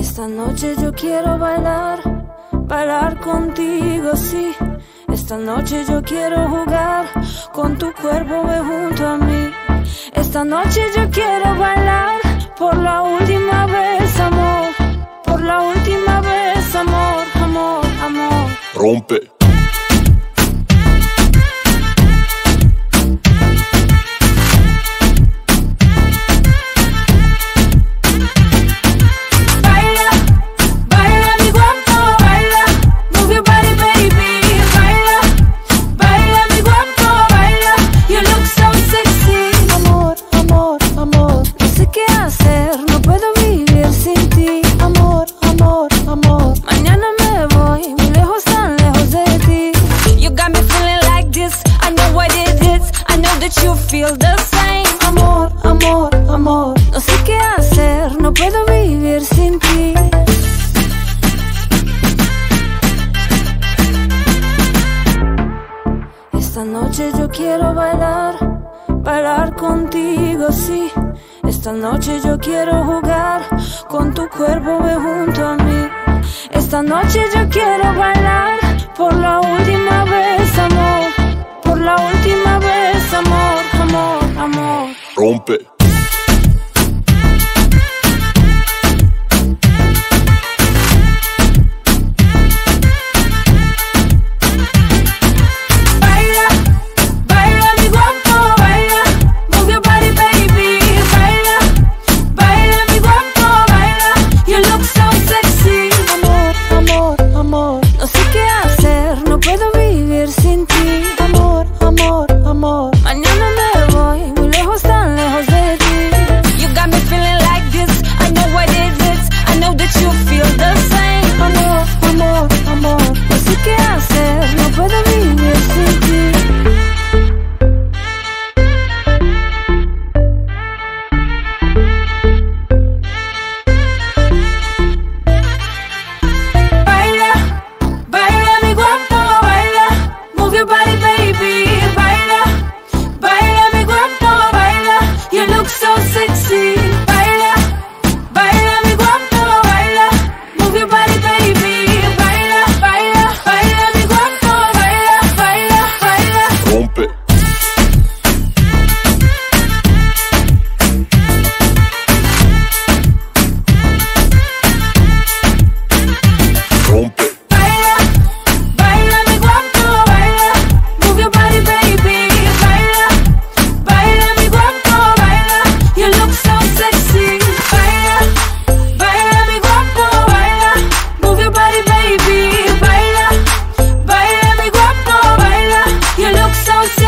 Esta noche yo quiero bailar, bailar contigo, sí. Esta noche yo quiero jugar con tu cuerpo ve junto a mí. Esta noche yo quiero bailar por la última vez, amor. Por la última vez, amor, amor, amor. Rompe. That you feel the same. Amor, amor, amor, no sé qué hacer, no puedo vivir sin ti. Esta noche yo quiero bailar, bailar contigo, sí. Esta noche yo quiero jugar con tu cuerpo ve junto a mí. Esta noche yo quiero bailar por la última vez, it.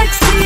next